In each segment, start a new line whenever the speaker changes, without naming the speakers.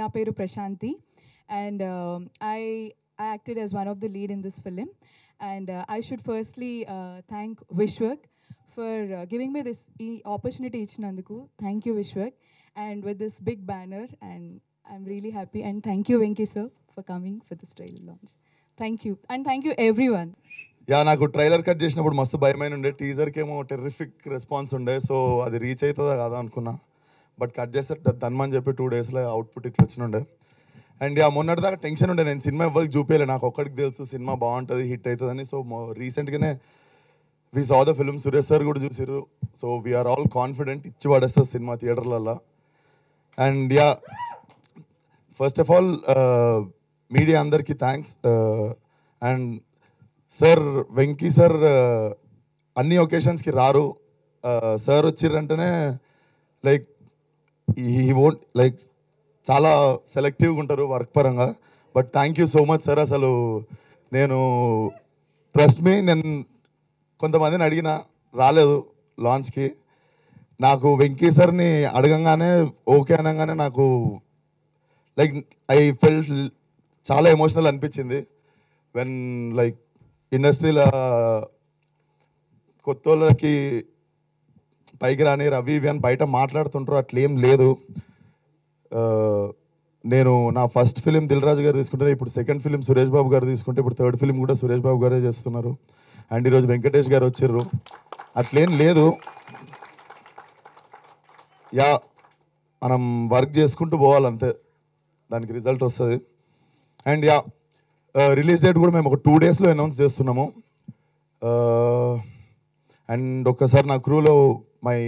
నా పేరు Prashanthi. And I I acted as one of the lead in this film and I should firstly thank Vishwak for giving me this ఈ opportunity ఇచ్చినందుకు. Thank you Vishwak and with this big banner and I'm really happy and thank you Venky sir for coming for this trailer launch thank you and thank you everyone
yeah నాకు trailer cut చేసినప్పుడు మస్తు భయమైన ఉండే టీజర్కి ఏమో terrific response ఉండే. So అది reach అవుతుందా కాదా అనుకున్నా. బట్ కట్ చేస్తే ధన్మని చెప్పి టూ డేస్లో అవుట్పుట్ ఇట్లా వచ్చినుండే. అండ్ యా మొన్నటి దాకా టెన్షన్ ఉండే. నేను సినిమా ఎవరికి చూపించలే నాకు ఒక్కడికి తెలుసు సినిమా బాగుంటుంది హిట్ అవుతుందని. సో రీసెంట్గానే we saw the film Suresh sir కూడా చూసారు సో వీఆర్ ఆల్ కాన్ఫిడెంట్ ఇచ్చి పడేస్తారు సినిమా థియేటర్లలో and yeah first of all media అందరికీ thanks and sir Venky sir అన్ని ఒకేషన్స్కి రారు. Uh, సార్ వచ్చిర్రంటేనే లైక్ ఈ ఓన్ లైక్ చాలా సెలెక్టివ్గా ఉంటారు వర్క్ పరంగా. But thank you so much sir అసలు నేను ట్రస్ట్ మీ నేను కొంతమందిని అడిగిన రాలేదు లాంచ్కి నాకు వెంకీ సార్ని అడగంగానే ఓకే అనగానే నాకు లైక్ ఐ ఫెల్ట్ చాలా ఎమోషనల్ అనిపించింది. వెన్ లైక్ ఇండస్ట్రీలో కొత్త వాళ్ళకి పైకి రాని రవి ఇవి అని బయట మాట్లాడుతుంటారు అట్లేం లేదు. నేను నా ఫస్ట్ ఫిలిం దిల్ రాజు గారు తీసుకుంటే ఇప్పుడు సెకండ్ ఫిలిం సురేష్ బాబు గారు తీసుకుంటే ఇప్పుడు థర్డ్ ఫిలిం కూడా సురేష్ బాబు గారే చేస్తున్నారు. అండ్ ఈరోజు వెంకటేష్ గారు వచ్చారు అట్లేం లేదు. యా మనం వర్క్ చేసుకుంటూ పోవాలి అంతే దానికి రిజల్ట్ వస్తుంది. అండ్ యా రిలీజ్ డేట్ కూడా మేము ఒక టూ డేస్లో అనౌన్స్ చేస్తున్నాము. అండ్ ఒక్కసారి నా క్రూలో my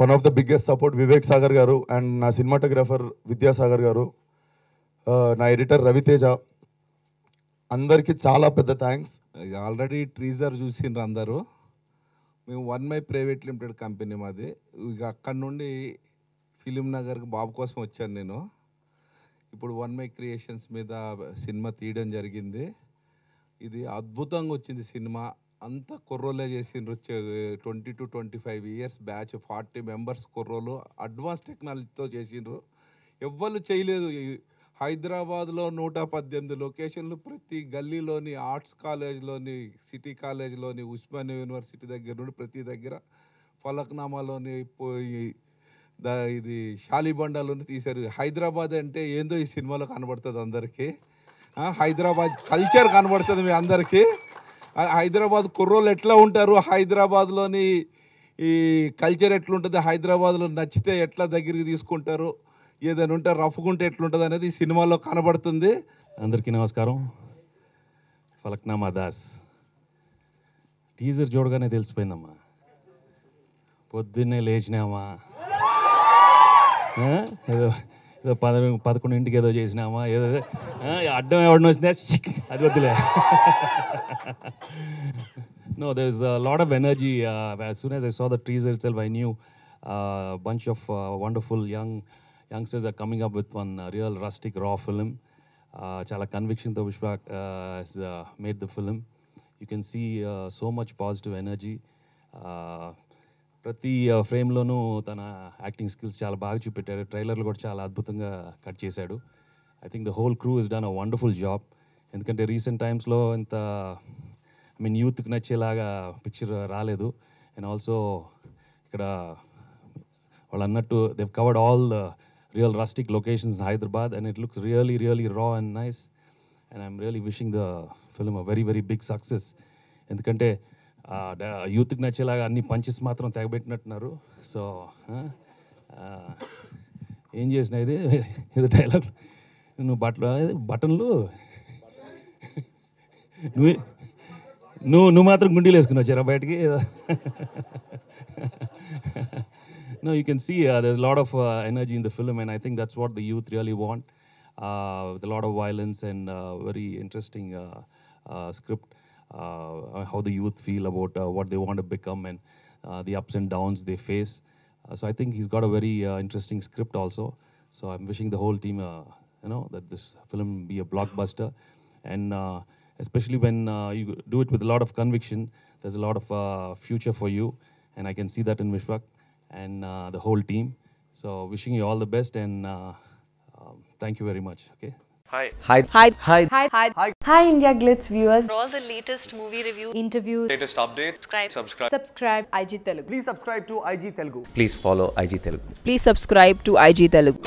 one of the biggest support Vivek Sagar garu and నా సినిమాటోగ్రాఫర్ విద్యాసాగర్ గారు నా ఎడిటర్ రవితేజ. అందరికీ చాలా పెద్ద థ్యాంక్స్.
ఆల్రెడీ ట్రీజర్ చూసిండ్రు అందరూ. మేము one my private limited company మాది. ఇక అక్కడ నుండి ఫిలిం నగర్కి బాబు కోసం వచ్చాను నేను. ఇప్పుడు వన్ మై క్రియేషన్స్ మీద సినిమా తీయడం జరిగింది. ఇది అద్భుతంగా వచ్చింది సినిమా. అంత కుర్రోలే చేసిండ్రు twenty two twenty five years batch forty members కుర్రోలు advance టెక్నాలజీతో చేసిండ్రు. ఎవ్వరు చేయలేదు. హైదరాబాద్లో నూట పద్దెనిమిది లొకేషన్లు ప్రతి గల్లీలోని ఆర్ట్స్ కాలేజ్లోని సిటీ కాలేజ్లోని ఉస్మానియా యూనివర్సిటీ దగ్గర నుండి ప్రతి దగ్గర ఫలక్నామాలోని పోయి దా ఇది షాలిబండాలోని తీశారు. హైదరాబాద్ అంటే ఏందో ఈ సినిమాలో కనబడుతుంది అందరికీ. హైదరాబాద్ కల్చర్ కనబడుతుంది మీ అందరికీ. హైదరాబాద్ కుర్రోళ్ళు ఎట్లా ఉంటారు? హైదరాబాద్లోని ఈ కల్చర్ ఎట్లుంటుంది? హైదరాబాద్లో నచ్చితే ఎట్లా దగ్గరికి తీసుకుంటారు? ఏదైనా ఉంటే రఫ్గుంటే ఎట్లుంటుంది అనేది ఈ సినిమాలో కనబడుతుంది.
అందరికీ నమస్కారం. ఫలక్నామా దాస్. టీజర్ చూడగానే తెలిసిపోయిందమ్మా. పొద్దున్నే లేచినామా? ఏదో ఏదో పద పదకొండింటికి ఏదో చేసినామా ఏదో ఆ, అడ్డం ఎవడిని వచ్చినా షిక్ అది వద్దులే no, there's a lot of energy. Uh, as soon as I saw the teaser itself, I knew uh, a bunch of uh, wonderful young youngsters are coming up with one uh, real rustic raw film. Uh, Chala conviction to Vishwak uh, has uh, made the film. You can see uh, so much positive energy. Uh, ప్రతి ఫ్రేమ్లోనూ తన acting skills చాలా బాగా చూపెట్టాడు ట్రైలర్లు కూడా చాలా అద్భుతంగా cut చేశాడు. I think the whole crew is done a wonderful job. ఎందుకంటే recent టైమ్స్లో ఇంత ఐ మీన్ యూత్కి నచ్చేలాగా పిక్చర్ రాలేదు. అండ్ ఆల్సో ఇక్కడ వాళ్ళు అన్నట్టు Dev covered all the real rustic locations Hyderabad and it looks really really raw and nice and I'm really wishing the film a very very big success ఎందుకంటే యూత్కి నచ్చేలాగా అన్ని punches మాత్రం తెగబెట్టినట్టున్నారు. So ఏం చేసిన ఇది ఇది డైలాగ్. నువ్వు బట్టలు బటన్లు? నువ్వు నువ్వు నువ్వు మాత్రం గుండీలు వేసుకున్నావు చీర బయటికి? No you can see there lot of energy in the film and I think that's what the youth really want with lot of violence and very interesting script how the youth feel about uh, what they want to become and uh, the ups and downs they face. Uh, so I think he's got a very uh, interesting script also. So I'm wishing the whole team, uh, you know, that this film be a blockbuster, and uh, especially when uh, you do it with a lot of conviction, there's a lot of uh, future for you, and I can see that in Vishwak and uh, the whole team. So wishing you all the best, and uh, Thank you very much. Okay. Hi.
Hi.
Hi. Hi. Hi,
hi, hi, Hi India Glitz viewers.
For all the latest movie review,
Interviews,
Latest updates.
subscribe.
Subscribe.
subscribe, IG Telugu.
Please subscribe to IG Telugu.
Please follow IG Telugu.
Please subscribe to IG Telugu.